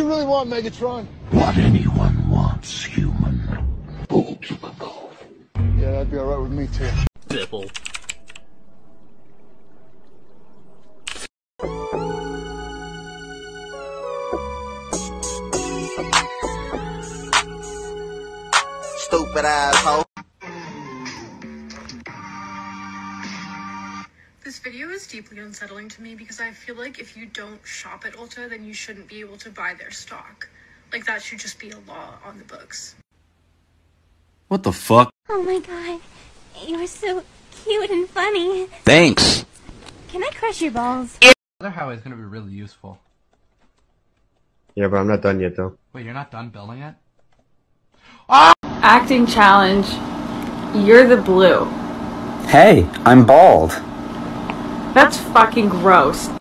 You really want Megatron? What anyone wants, human. Boobs you can call. Yeah, that'd be alright with me too. Bibble. Stupid asshole. This video is deeply unsettling to me because I feel like if you don't shop at Ulta, then you shouldn't be able to buy their stock. Like that should just be a law on the books. What the fuck? Oh my god, you're so cute and funny. Thanks. Can I crush your balls? Other highway is gonna be really useful. Yeah, but I'm not done yet though. Wait, you're not done building it? Ah! Acting challenge. You're the blue. Hey, I'm bald. That's fucking gross. Whoever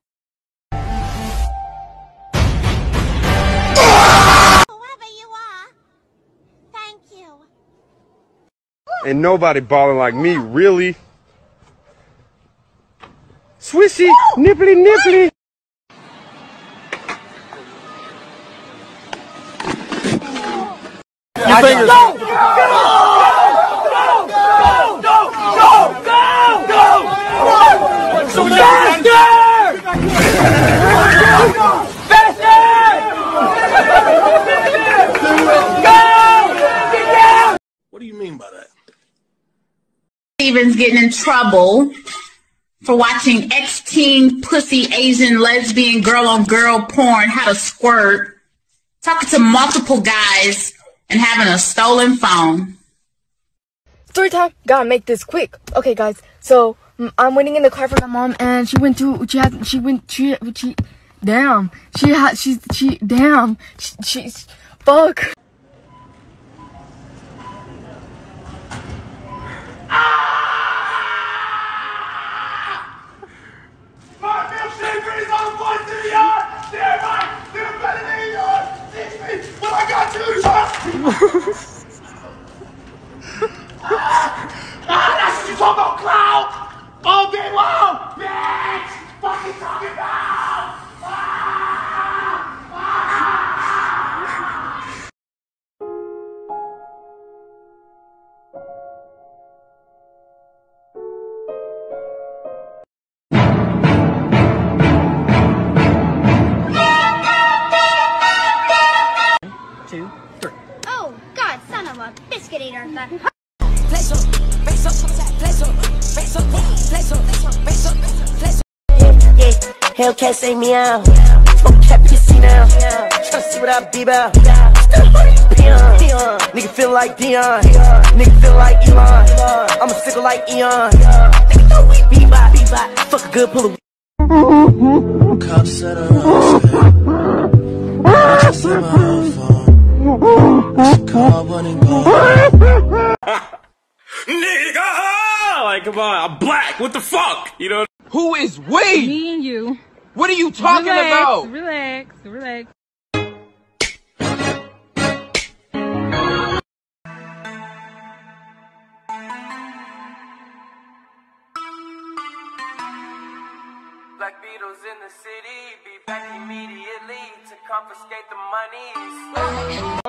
you are, thank you. Ain't nobody balling like me, really. Swishy, nipply, nipply. Your fingers. What you mean by that? Stevens getting in trouble for watching X-teen pussy Asian lesbian girl on girl porn, how to squirt, talking to multiple guys, and having a stolen phone. Story time. Gotta make this quick. Okay, guys. So I'm waiting in the car for my mom, and she went to she had she went she she damn she had she she damn she, she's fuck. Oh, God, son of a biscuit eater. Yeah, Hellcat say meow. Smoke cat pissy now. Tryna see what I be about. Peon. Nigga feel like Dion. Nigga feel like Elon. I'm a sickle like Eon. Nigga know we be by. Fuck a good pull a Cops said I just see my phone. Call running Nigga! Like, come on, I'm black. What the fuck? You know? Who is we? Me and you. What are you talking about? Relax, relax. Black Beatles in the city. Be back immediately to confiscate the monies.